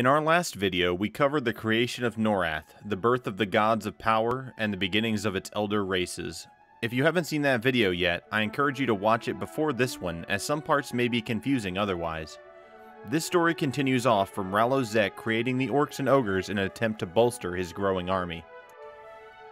In our last video, we covered the creation of Norrath, the birth of the gods of power, and the beginnings of its elder races. If you haven't seen that video yet, I encourage you to watch it before this one, as some parts may be confusing otherwise. This story continues off from Rallos Zek creating the orcs and ogres in an attempt to bolster his growing army.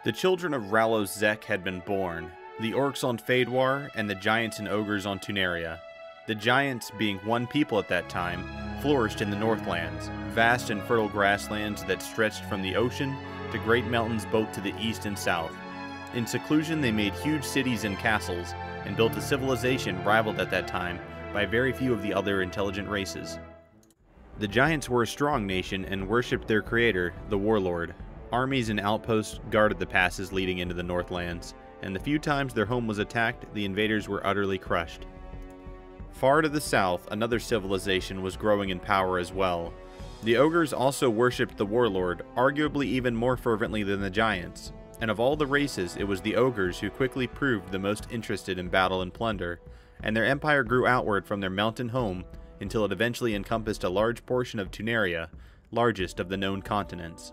The children of Rallos Zek had been born, the orcs on Faydwer and the giants and ogres on Tunaria. The giants, being one people at that time, flourished in the Northlands, vast and fertile grasslands that stretched from the ocean to great mountains both to the east and south. In seclusion, they made huge cities and castles, and built a civilization rivaled at that time by very few of the other intelligent races. The Giants were a strong nation and worshipped their creator, the Warlord. Armies and outposts guarded the passes leading into the Northlands, and the few times their home was attacked, the invaders were utterly crushed. Far to the south, another civilization was growing in power as well. The ogres also worshipped the warlord, arguably even more fervently than the giants, and of all the races, it was the ogres who quickly proved the most interested in battle and plunder, and their empire grew outward from their mountain home until it eventually encompassed a large portion of Tunaria, largest of the known continents.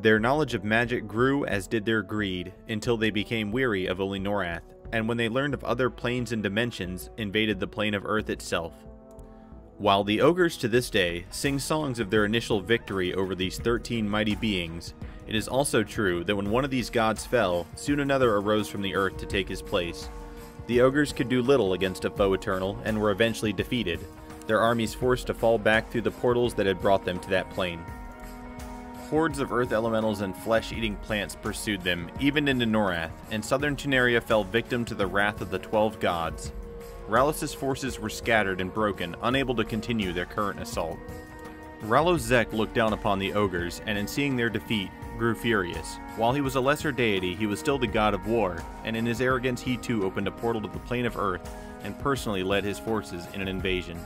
Their knowledge of magic grew as did their greed, until they became weary of only Norrath, and when they learned of other planes and dimensions, invaded the plane of Earth itself. While the ogres to this day sing songs of their initial victory over these 13 mighty beings, it is also true that when one of these gods fell, soon another arose from the earth to take his place. The ogres could do little against a foe eternal and were eventually defeated, their armies forced to fall back through the portals that had brought them to that plane. Hordes of earth elementals and flesh-eating plants pursued them, even into Norrath, and southern Tunaria fell victim to the wrath of the Twelve Gods. Rallos' forces were scattered and broken, unable to continue their current assault. Rallos Zek looked down upon the ogres, and in seeing their defeat, grew furious. While he was a lesser deity, he was still the god of war, and in his arrogance he too opened a portal to the plane of Earth, and personally led his forces in an invasion.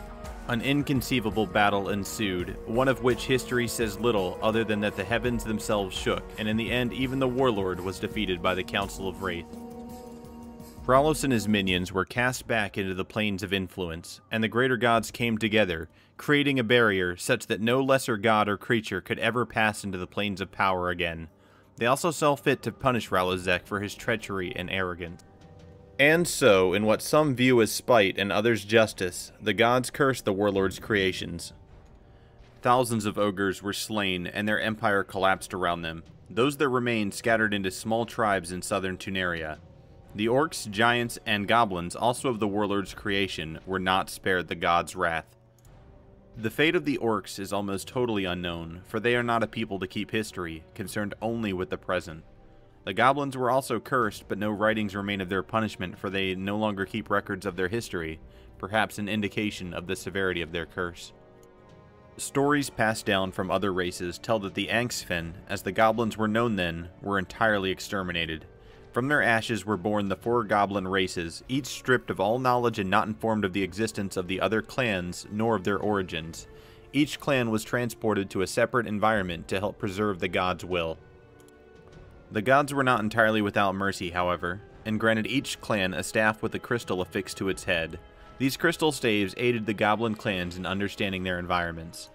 An inconceivable battle ensued, one of which history says little other than that the heavens themselves shook, and in the end even the warlord was defeated by the Council of Rathe. Rallos and his minions were cast back into the planes of influence, and the greater gods came together, creating a barrier such that no lesser god or creature could ever pass into the planes of power again. They also saw fit to punish Rallos Zek for his treachery and arrogance. And so, in what some view as spite and others justice, the gods cursed the warlord's creations. Thousands of ogres were slain, and their empire collapsed around them. Those that remained scattered into small tribes in southern Tunaria. The orcs, giants, and goblins, also of the warlord's creation, were not spared the god's wrath. The fate of the orcs is almost totally unknown, for they are not a people to keep history, concerned only with the present. The goblins were also cursed, but no writings remain of their punishment, for they no longer keep records of their history, perhaps an indication of the severity of their curse. Stories passed down from other races tell that the Angsfen, as the goblins were known then, were entirely exterminated. From their ashes were born the four goblin races, each stripped of all knowledge and not informed of the existence of the other clans nor of their origins. Each clan was transported to a separate environment to help preserve the god's will. The gods were not entirely without mercy, however, and granted each clan a staff with a crystal affixed to its head. These crystal staves aided the goblin clans in understanding their environments.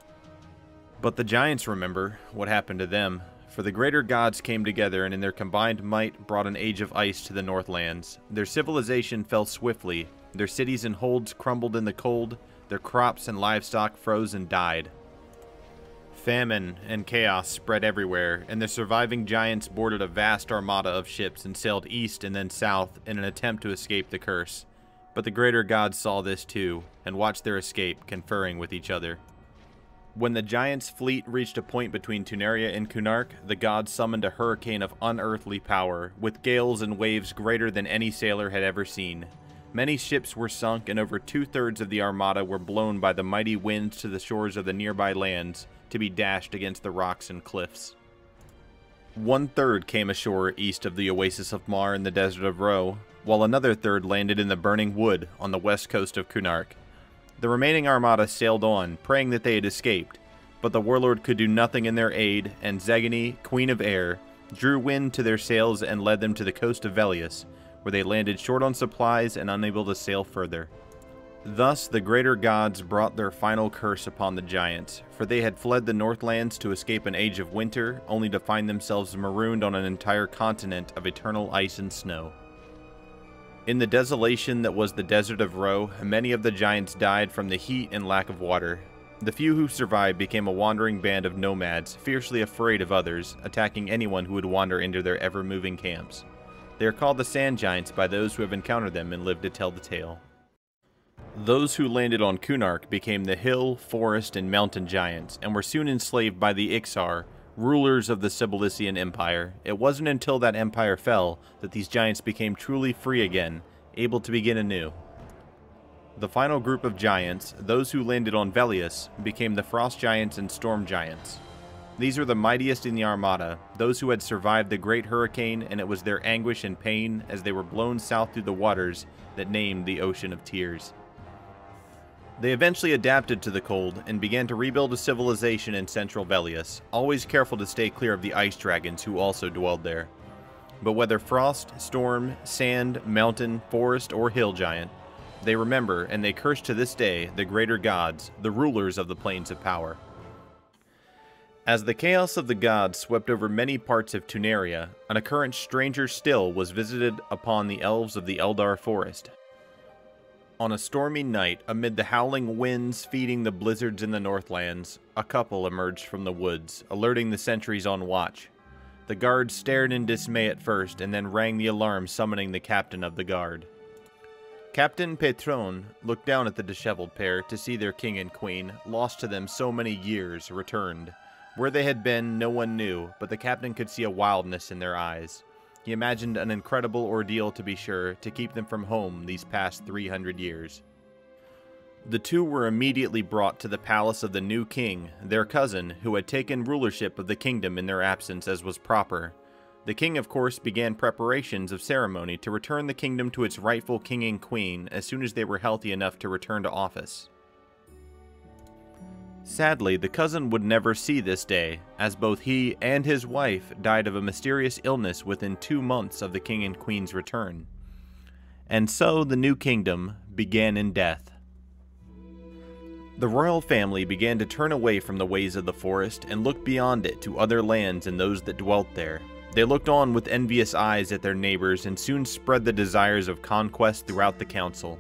But the giants remember what happened to them, for the greater gods came together and in their combined might brought an age of ice to the Northlands. Their civilization fell swiftly, their cities and holds crumbled in the cold, their crops and livestock froze and died. Famine and chaos spread everywhere, and the surviving giants boarded a vast armada of ships and sailed east and then south in an attempt to escape the curse. But the greater gods saw this too, and watched their escape, conferring with each other. When the giants' fleet reached a point between Tunaria and Kunark, the gods summoned a hurricane of unearthly power, with gales and waves greater than any sailor had ever seen. Many ships were sunk, and over two-thirds of the armada were blown by the mighty winds to the shores of the nearby lands, to be dashed against the rocks and cliffs. One third came ashore east of the oasis of Marr in the desert of Ro, while another third landed in the burning wood on the west coast of Kunark. The remaining armada sailed on, praying that they had escaped, but the warlord could do nothing in their aid, and Xegony, Queen of Air, drew wind to their sails and led them to the coast of Velius, where they landed short on supplies and unable to sail further. Thus, the greater gods brought their final curse upon the giants, for they had fled the Northlands to escape an age of winter, only to find themselves marooned on an entire continent of eternal ice and snow. In the desolation that was the Desert of Ro, many of the giants died from the heat and lack of water. The few who survived became a wandering band of nomads, fiercely afraid of others, attacking anyone who would wander into their ever moving camps. They are called the Sand Giants by those who have encountered them and lived to tell the tale. Those who landed on Kunark became the hill, forest, and mountain giants, and were soon enslaved by the Iksar, rulers of the Sebilisian Empire. It wasn't until that empire fell that these giants became truly free again, able to begin anew. The final group of giants, those who landed on Velius, became the Frost Giants and Storm Giants. These were the mightiest in the Armada, those who had survived the Great Hurricane, and it was their anguish and pain as they were blown south through the waters that named the Ocean of Tears. They eventually adapted to the cold and began to rebuild a civilization in central Velius, always careful to stay clear of the ice dragons who also dwelled there. But whether frost, storm, sand, mountain, forest, or hill giant, they remember and they curse to this day the greater gods, the rulers of the planes of power. As the chaos of the gods swept over many parts of Tunaria, an occurrence stranger still was visited upon the elves of the Elddar Forest. On a stormy night, amid the howling winds feeding the blizzards in the Northlands, a couple emerged from the woods, alerting the sentries on watch. The guards stared in dismay at first, and then rang the alarm summoning the captain of the guard. Captain Petron looked down at the disheveled pair to see their king and queen, lost to them so many years, returned. Where they had been, no one knew, but the captain could see a wildness in their eyes. He imagined an incredible ordeal, to be sure, to keep them from home these past 300 years. The two were immediately brought to the palace of the new king, their cousin, who had taken rulership of the kingdom in their absence as was proper. The king, of course, began preparations of ceremony to return the kingdom to its rightful king and queen as soon as they were healthy enough to return to office. Sadly, the cousin would never see this day, as both he and his wife died of a mysterious illness within two months of the king and queen's return. And so the new kingdom began in death. The royal family began to turn away from the ways of the forest and look beyond it to other lands and those that dwelt there. They looked on with envious eyes at their neighbors and soon spread the desires of conquest throughout the council.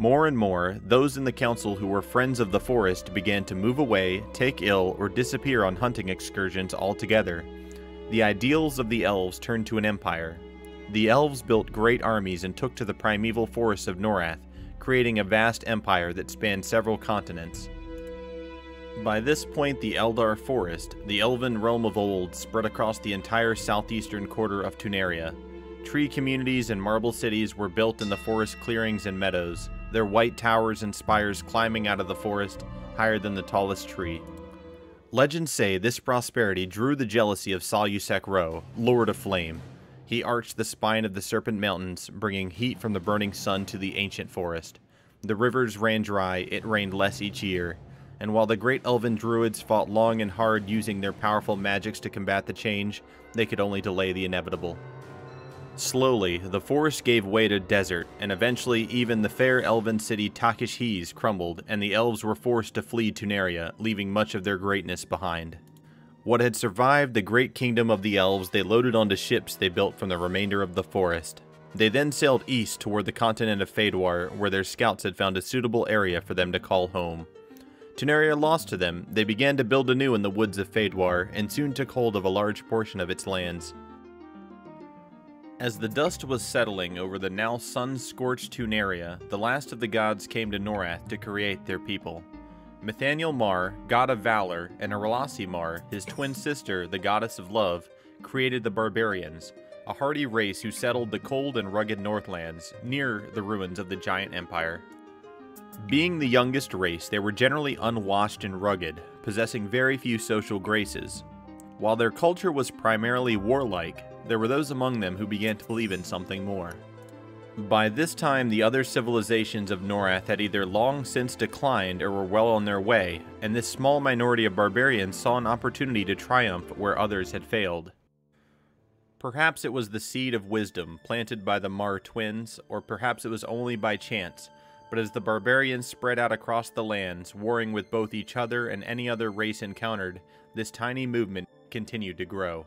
More and more, those in the council who were friends of the forest began to move away, take ill, or disappear on hunting excursions altogether. The ideals of the elves turned to an empire. The elves built great armies and took to the primeval forests of Norrath, creating a vast empire that spanned several continents. By this point, the Elddar Forest, the elven realm of old, spread across the entire southeastern quarter of Tunaria. Tree communities and marble cities were built in the forest clearings and meadows, their white towers and spires climbing out of the forest higher than the tallest tree. Legends say this prosperity drew the jealousy of Solusek Ro, Lord of Flame. He arched the spine of the Serpent Mountains, bringing heat from the burning sun to the ancient forest. The rivers ran dry, it rained less each year, and while the great elven druids fought long and hard using their powerful magics to combat the change, they could only delay the inevitable. Slowly, the forest gave way to desert, and eventually even the fair elven city Takish crumbled, and the elves were forced to flee Tunaria, leaving much of their greatness behind. What had survived the great kingdom of the elves they loaded onto ships they built from the remainder of the forest. They then sailed east toward the continent of Faydwer, where their scouts had found a suitable area for them to call home. Tunaria lost to them, they began to build anew in the woods of Faydwer, and soon took hold of a large portion of its lands. As the dust was settling over the now sun-scorched Tunaria, the last of the gods came to Norrath to create their people. Mithaniel Marr, god of valor, and Erollisi Marr, his twin sister, the goddess of love, created the barbarians, a hardy race who settled the cold and rugged Northlands, near the ruins of the giant empire. Being the youngest race, they were generally unwashed and rugged, possessing very few social graces. While their culture was primarily warlike, there were those among them who began to believe in something more. By this time, the other civilizations of Norrath had either long since declined or were well on their way, and this small minority of barbarians saw an opportunity to triumph where others had failed. Perhaps it was the seed of wisdom planted by the Marr twins, or perhaps it was only by chance, but as the barbarians spread out across the lands, warring with both each other and any other race encountered, this tiny movement continued to grow.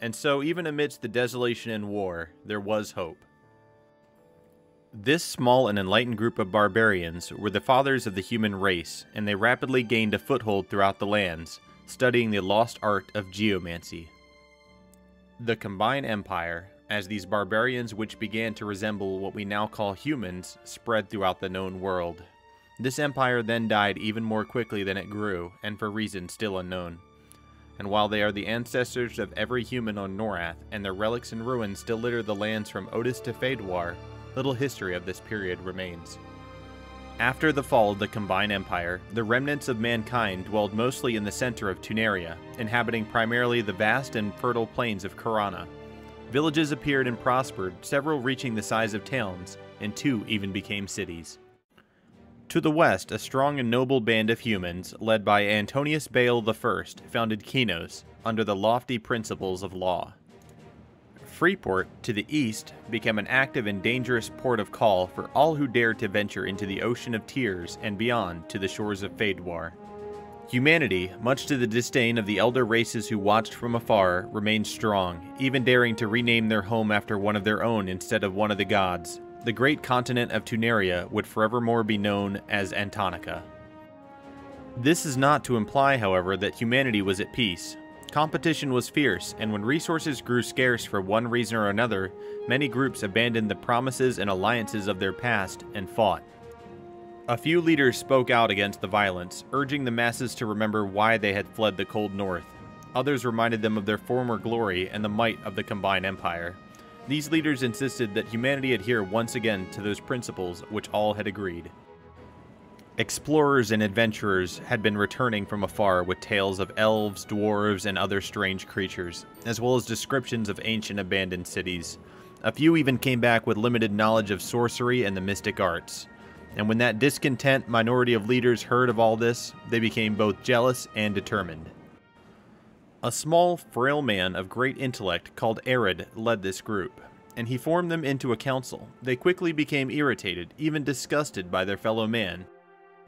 And so, even amidst the desolation and war, there was hope. This small and enlightened group of barbarians were the fathers of the human race, and they rapidly gained a foothold throughout the lands, studying the lost art of geomancy. The combined Empire, as these barbarians which began to resemble what we now call humans, spread throughout the known world. This empire then died even more quickly than it grew, and for reasons still unknown. And while they are the ancestors of every human on Norrath, and their relics and ruins still litter the lands from Odus to Faydwer, little history of this period remains. After the fall of the Combined Empire, the remnants of mankind dwelled mostly in the center of Tunaria, inhabiting primarily the vast and fertile plains of Karana. Villages appeared and prospered, several reaching the size of towns, and two even became cities. To the west, a strong and noble band of humans, led by Antonius Bayle I, founded Qeynos, under the lofty principles of law. Freeport, to the east, became an active and dangerous port of call for all who dared to venture into the Ocean of Tears and beyond to the shores of Faydwer. Humanity, much to the disdain of the elder races who watched from afar, remained strong, even daring to rename their home after one of their own instead of one of the gods. The great continent of Tunaria would forevermore be known as Antonica. This is not to imply, however, that humanity was at peace. Competition was fierce, and when resources grew scarce for one reason or another, many groups abandoned the promises and alliances of their past and fought. A few leaders spoke out against the violence, urging the masses to remember why they had fled the cold north. Others reminded them of their former glory and the might of the combined empire. These leaders insisted that humanity adhere once again to those principles which all had agreed. Explorers and adventurers had been returning from afar with tales of elves, dwarves, and other strange creatures, as well as descriptions of ancient abandoned cities. A few even came back with limited knowledge of sorcery and the mystic arts. And when that discontent minority of leaders heard of all this, they became both jealous and determined. A small, frail man of great intellect called Erud led this group, and he formed them into a council. They quickly became irritated, even disgusted by their fellow man,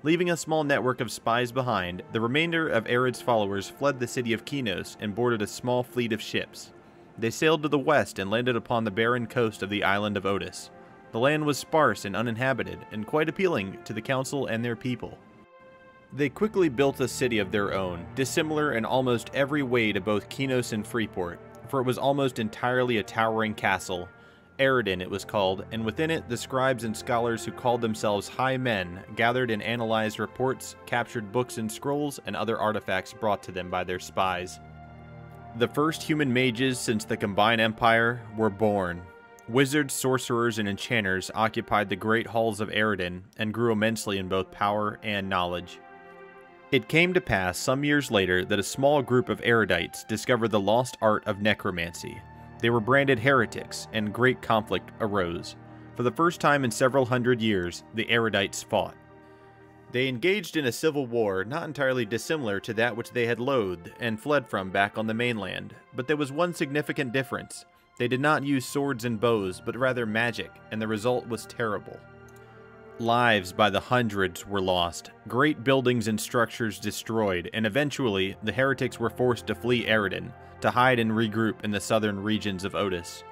Leaving a small network of spies behind, the remainder of Erud's followers fled the city of Qeynos and boarded a small fleet of ships. They sailed to the west and landed upon the barren coast of the island of Odus. The land was sparse and uninhabited, and quite appealing to the council and their people. They quickly built a city of their own, dissimilar in almost every way to both Qeynos and Freeport, for it was almost entirely a towering castle, Erudin it was called, and within it the scribes and scholars who called themselves High Men gathered and analyzed reports, captured books and scrolls, and other artifacts brought to them by their spies. The first human mages since the Combined Empire were born. Wizards, sorcerers, and enchanters occupied the great halls of Erudin and grew immensely in both power and knowledge. It came to pass some years later that a small group of erudites discovered the lost art of necromancy, they were branded heretics, and great conflict arose. For the first time in several hundred years, the erudites fought. They engaged in a civil war not entirely dissimilar to that which they had loathed and fled from back on the mainland, but there was one significant difference. They did not use swords and bows, but rather magic, and the result was terrible. Lives by the hundreds were lost, great buildings and structures destroyed, and eventually the heretics were forced to flee Erudin, to hide and regroup in the southern regions of Odus.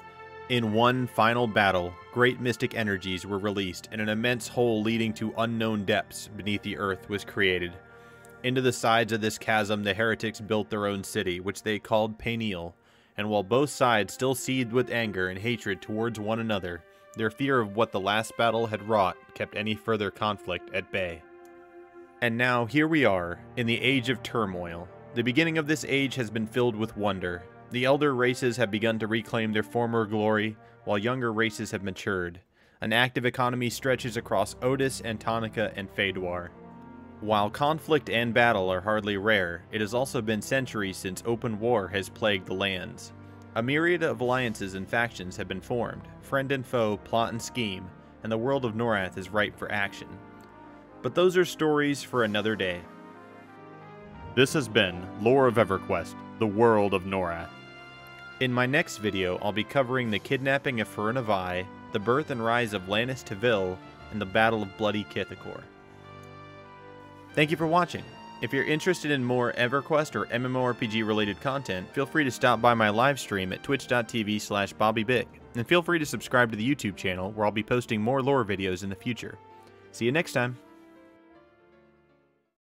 In one final battle, great mystic energies were released, and an immense hole leading to unknown depths beneath the earth was created. Into the sides of this chasm, the heretics built their own city, which they called Paineel, and while both sides still seethed with anger and hatred towards one another, their fear of what the last battle had wrought kept any further conflict at bay. And now here we are, in the age of turmoil, the beginning of this age has been filled with wonder. The elder races have begun to reclaim their former glory, while younger races have matured. An active economy stretches across Odus, Antonica, and Faydwer. While conflict and battle are hardly rare, it has also been centuries since open war has plagued the lands. A myriad of alliances and factions have been formed, friend and foe plot and scheme, and the world of Norrath is ripe for action. But those are stories for another day. This has been Lore of EverQuest, the world of Norrath. In my next video, I'll be covering the kidnapping of Firiona Vie, the birth and rise of Lanys T'Vyl, and the Battle of Bloody Kithicor. Thank you for watching. If you're interested in more EverQuest or MMORPG related content, feel free to stop by my live stream at twitch.tv slash bobbybick, and feel free to subscribe to the YouTube channel where I'll be posting more lore videos in the future. See you next time.